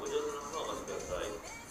ご乗車のほどお待ちください。